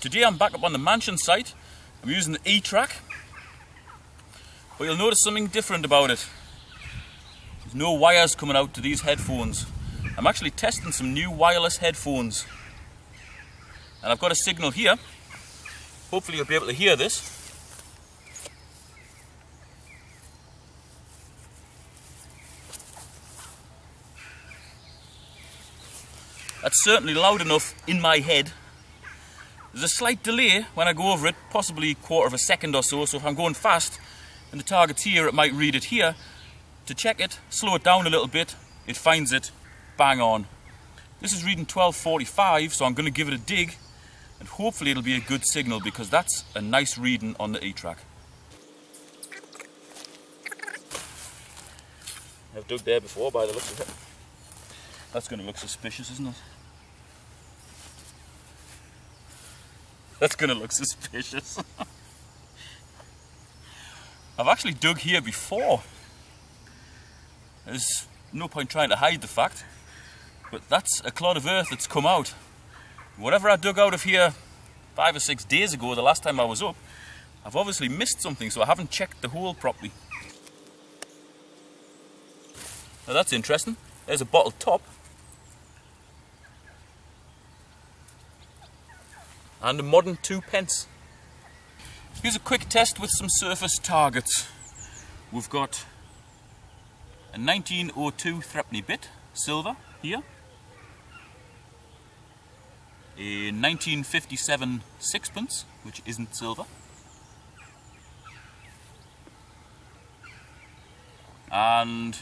Today I'm back up on the mansion site. I'm using the E-Trac. But you'll notice something different about it. There's no wires coming out to these headphones. I'm actually testing some new wireless headphones. And I've got a signal here. Hopefully you'll be able to hear this. That's certainly loud enough in my head. There's a slight delay when I go over it, possibly a quarter of a second or so, so if I'm going fast and the target's here, it might read it here. To check it, slow it down a little bit, it finds it bang on. This is reading 1245, so I'm going to give it a dig and hopefully it'll be a good signal because that's a nice reading on the E-Trac. I've dug there before by the looks of it. That's going to look suspicious, isn't it? That's to look suspicious. I've actually dug here before. There's no point trying to hide the fact, but that's a clod of earth that's come out. Whatever I dug out of here five or six days ago, the last time I was up, I've obviously missed something, so I haven't checked the hole properly. Now that's interesting. There's a bottle top and a modern two pence. Here's a quick test with some surface targets. We've got a 1902 threepenny bit, silver, here. A 1957 sixpence, which isn't silver. And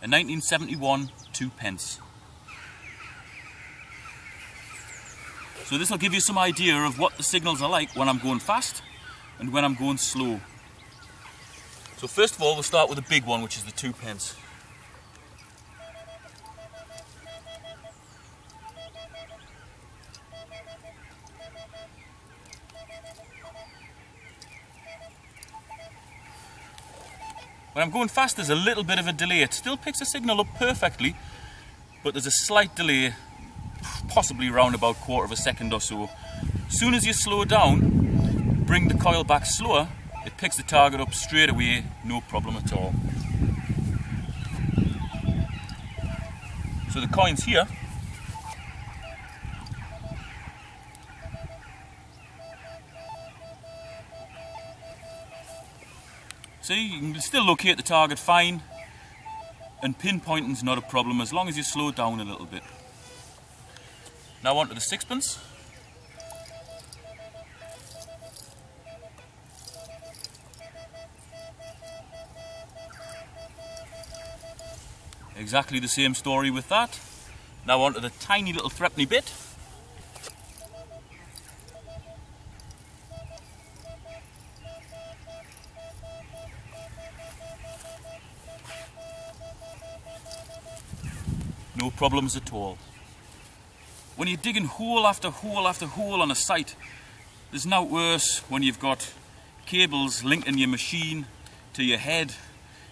a 1971 two pence. So this will give you some idea of what the signals are like when I'm going fast and when I'm going slow. So first of all, we'll start with the big one, which is the two pence. When I'm going fast, there's a little bit of a delay. It still picks the signal up perfectly, but there's a slight delay possibly around about quarter of a second or so. As soon as you slow down, bring the coil back slower, it picks the target up straight away, no problem at all. So the coin's here. See, you can still locate the target fine and pinpointing's not a problem as long as you slow down a little bit. Now on to the sixpence. Exactly the same story with that. Now on to the tiny little threepenny bit. No problems at all. When you're digging hole after hole after hole on a site, there's no worse when you've got cables linking your machine to your head.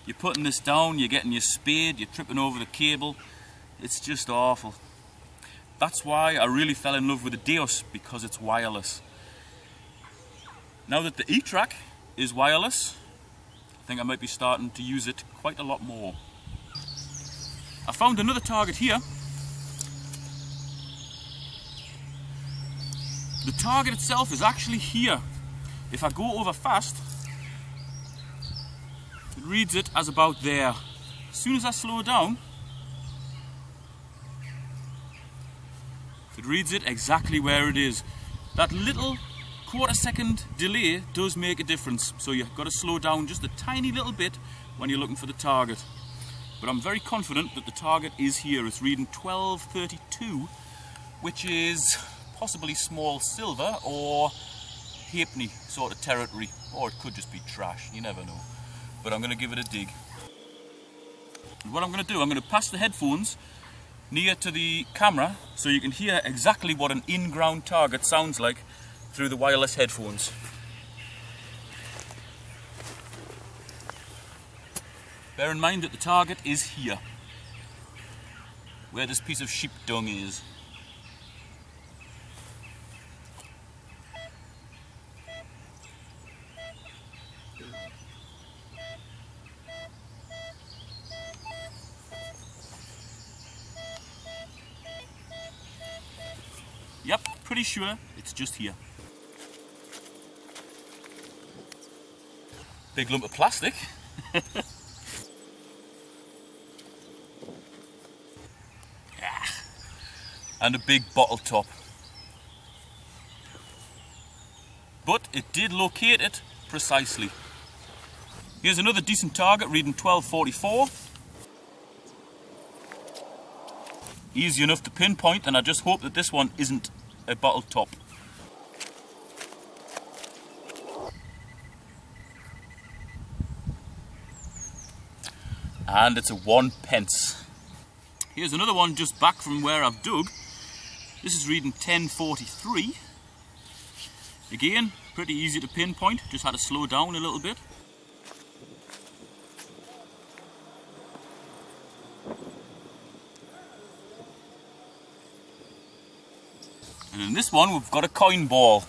You're putting this down, you're getting your spade, you're tripping over the cable. It's just awful. That's why I really fell in love with the Deus, because it's wireless. Now that the E-Trac is wireless, I think I might be starting to use it quite a lot more. I found another target here The target itself is actually here. If I go over fast, it reads it as about there. As soon as I slow down, it reads it exactly where it is. That little quarter second delay does make a difference. So you've got to slow down just a tiny little bit when you're looking for the target. But I'm very confident that the target is here. It's reading 1232, which is possibly small silver or halfpenny sort of territory or it could just be trash you never know. But I'm going to give it a dig. What I'm going to do I'm going to pass the headphones near to the camera so you can hear exactly what an in-ground target sounds like through the wireless headphones. Bear in mind that the target is here where this piece of sheep dung is pretty sure it's just here. Big lump of plastic. Ah. and a big bottle top. But it did locate it precisely. Here's another decent target reading 1244. Easy enough to pinpoint and I just hope that this one isn't a bottle top. And it's a one pence. Here's another one just back from where I've dug. This is reading 1043. Again, pretty easy to pinpoint, just had to slow down a little bit. And in this one we've got a coin ball.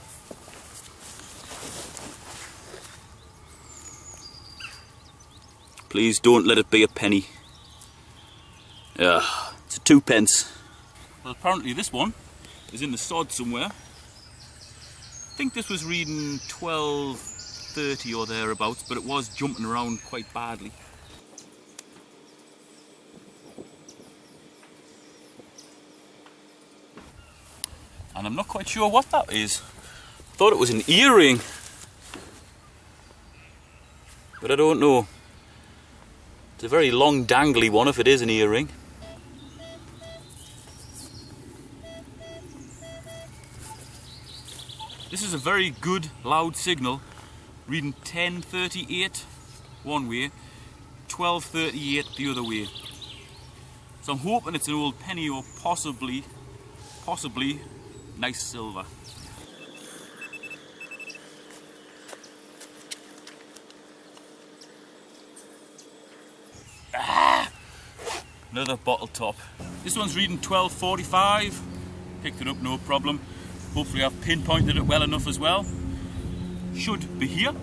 Please don't let it be a penny. Yeah, it's a two pence. Well apparently this one is in the sod somewhere. I think this was reading 12.30 or thereabouts, but it was jumping around quite badly. And I'm not quite sure what that is. Thought it was an earring. But I don't know. It's a very long dangly one if it is an earring. This is a very good loud signal, reading 1038 one way, 1238 the other way. So I'm hoping it's an old penny or possibly, possibly nice silver. Ah! Another bottle top. This one's reading 1245. Picked it up no problem. Hopefully I've pinpointed it well enough as well. Should be here.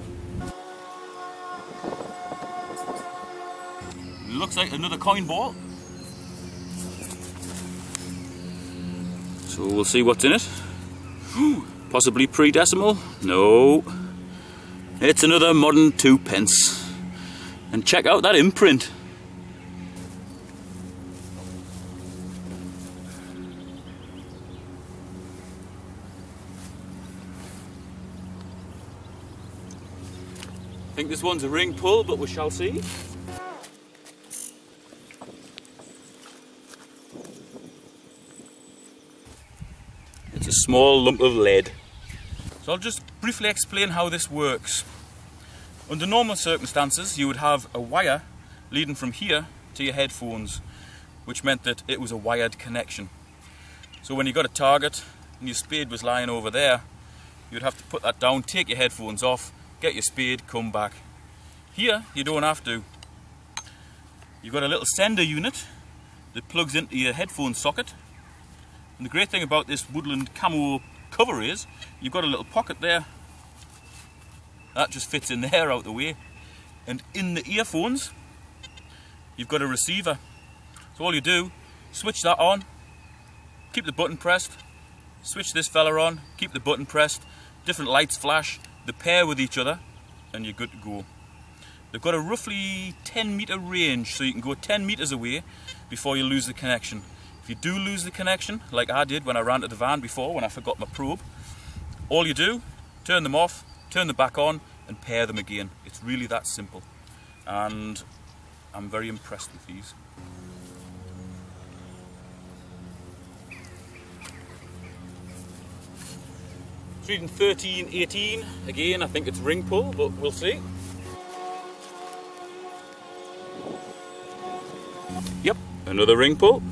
Looks like another coin ball. So we'll see what's in it. Possibly pre-decimal? No. It's another modern two pence. And check out that imprint. I think this one's a ring pull, but we shall see. Small lump of lead. So I'll just briefly explain how this works. Under normal circumstances you would have a wire leading from here to your headphones which meant that it was a wired connection. So when you got a target and your spade was lying over there you'd have to put that down, take your headphones off, get your spade, come back. Here you don't have to. You've got a little sender unit that plugs into your headphone socket and the great thing about this woodland camo cover is you've got a little pocket there. That just fits in there out the way. And in the earphones, you've got a receiver. So all you do, switch that on, keep the button pressed, switch this fella on, keep the button pressed, different lights flash, they pair with each other, and you're good to go. They've got a roughly 10 meter range, so you can go 10 meters away before you lose the connection. If you do lose the connection, like I did when I ran to the van before when I forgot my probe, all you do, turn them off, turn them back on and pair them again. It's really that simple. And I'm very impressed with these. Reading 1318. Again, I think it's ring pull, but we'll see. Yep, another ring pull.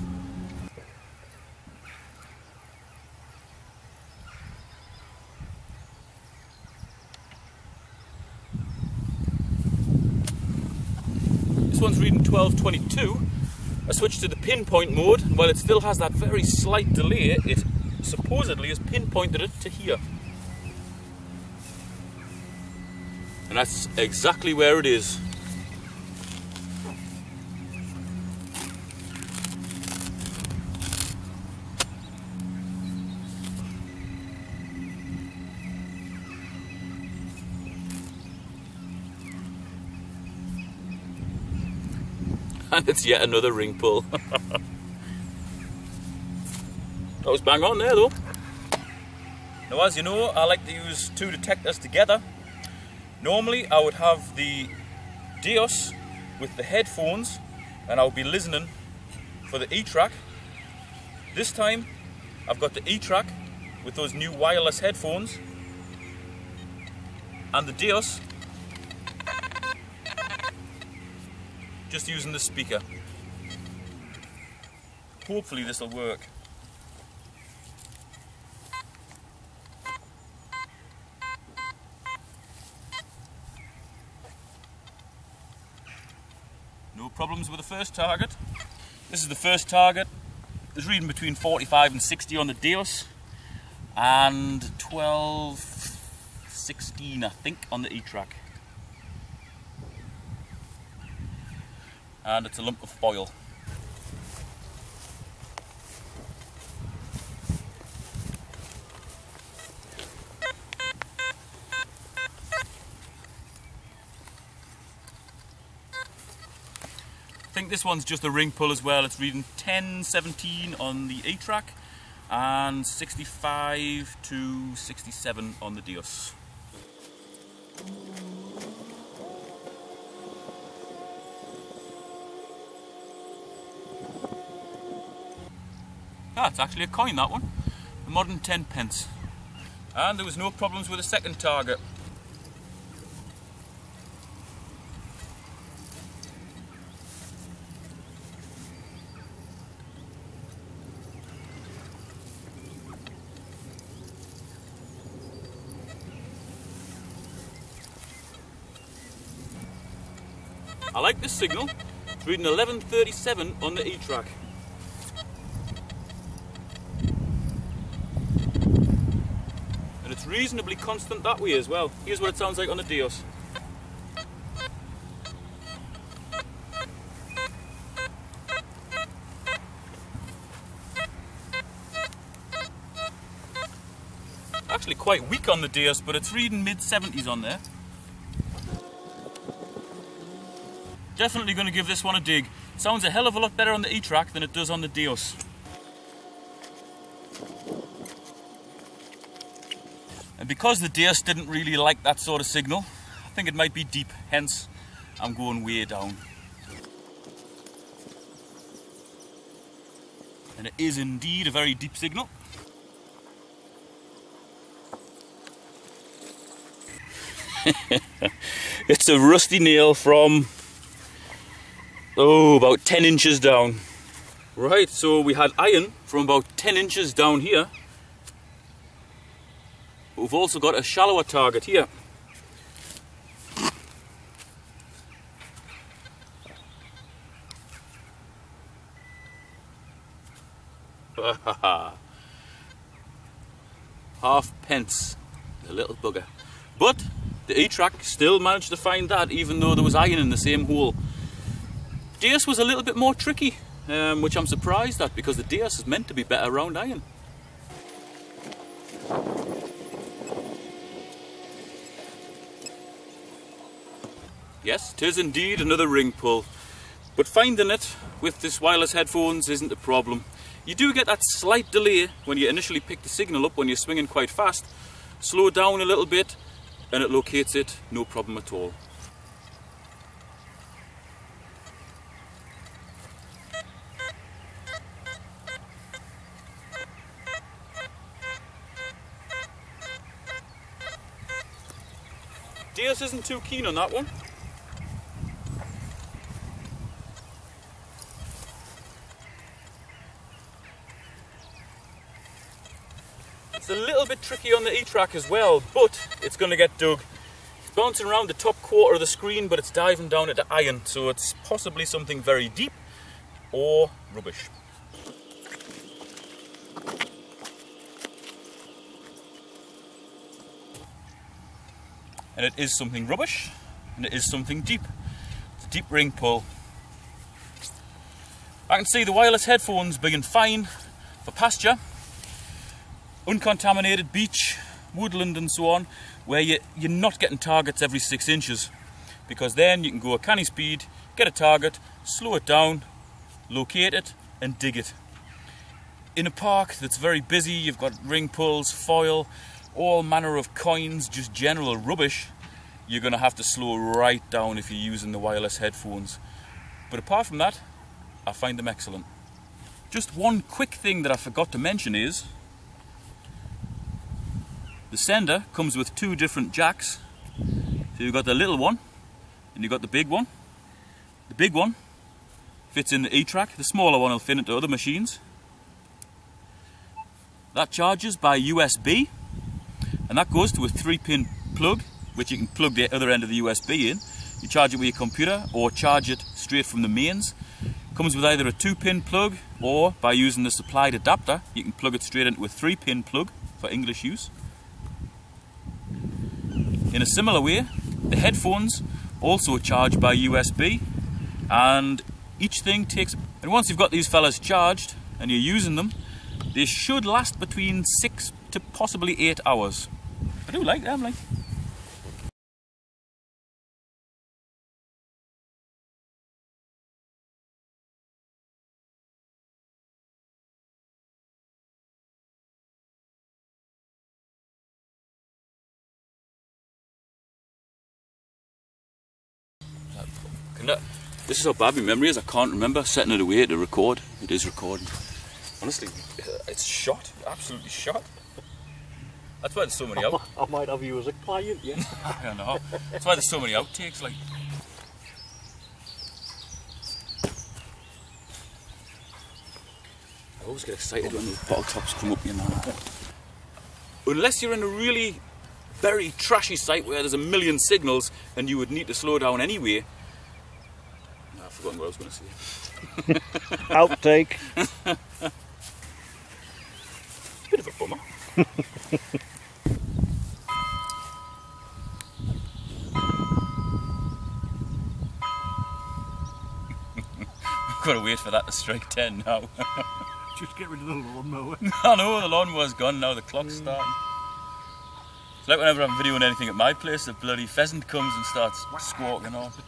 one's reading 1222. I switched to the pinpoint mode, and while it still has that very slight delay, it supposedly has pinpointed it to here. And that's exactly where it is. And it's yet another ring pull. that was bang on there though. Now as you know, I like to use two detectors together. Normally I would have the Deus with the headphones and I'll be listening for the E-Trac. This time I've got the E-Trac with those new wireless headphones and the Deus just using the speaker. Hopefully this will work. No problems with the first target. This is the first target. It's reading between 45 and 60 on the Deus and 12, 16 I think on the E-Trac. And it's a lump of foil. I think this one's just a ring pull as well. It's reading 10, 17 on the E-Trac and 65 to 67 on the Deus. Ah, it's actually a coin that one. A modern 10 pence. And there was no problems with the second target. I like this signal. It's reading 1137 on the E-Trac. And it's reasonably constant that way as well. Here's what it sounds like on the Deus. Actually quite weak on the Deus, but it's reading mid 70s on there. Definitely going to give this one a dig. Sounds a hell of a lot better on the E-Trac than it does on the Deus. And because the Deus didn't really like that sort of signal, I think it might be deep, hence I'm going way down. And it is indeed a very deep signal. it's a rusty nail from Oh, about 10 inches down. Right, so we had iron from about 10 inches down here. We've also got a shallower target here. Half pence, a little bugger. But the E-Trac still managed to find that even though there was iron in the same hole. Deus was a little bit more tricky, um, which I'm surprised at because the Deus is meant to be better round iron. Yes, it is indeed another ring pull, but finding it with this wireless headphones isn't a problem. You do get that slight delay when you initially pick the signal up when you're swinging quite fast. Slow down a little bit and it locates it, no problem at all. Deus isn't too keen on that one. It's a little bit tricky on the E-Trac as well, but it's going to get dug. It's bouncing around the top quarter of the screen, but it's diving down into iron, so it's possibly something very deep or rubbish. and it is something rubbish and it is something deep. It's a deep ring pull. I can see the wireless headphones being fine for pasture, uncontaminated beach, woodland and so on, where you, you're not getting targets every six inches because then you can go a canny speed, get a target slow it down, locate it, and dig it. In a park that's very busy, you've got ring pulls, foil, all manner of coins, just general rubbish, you're going to have to slow right down if you're using the wireless headphones. But apart from that, I find them excellent. Just one quick thing that I forgot to mention is the sender comes with two different jacks. So you've got the little one and you've got the big one. The big one fits in the E-Trac, the smaller one will fit into other machines. That charges by USB and that goes to a 3 pin plug which you can plug the other end of the USB in. You charge it with your computer or charge it straight from the mains. Comes with either a 2 pin plug or by using the supplied adapter you can plug it straight into a 3 pin plug for English use. In a similar way, the headphones also charge by USB and each thing takes and once you've got these fellas charged and you're using them they should last between 6 to possibly 8 hours. I do like them like This is how bad my memory is. I can't remember setting it away to record. It is recording. Honestly, uh, it's shot. Absolutely shot. That's why there's so many out. I might have you as a client, yeah. I know. That's why there's so many outtakes. Like. I always get excited when the bottle tops come up, you know. Unless you're in a really very trashy site where there's a million signals and you would need to slow down anyway, forgotten what I was going to say. Outtake. Bit of a bummer. I've got to wait for that to strike 10 now. Just get rid of the lawnmower. I know, the lawnmower's gone now, the clock's mm. starting. It's like whenever I'm videoing anything at my place, the bloody pheasant comes and starts squawking off.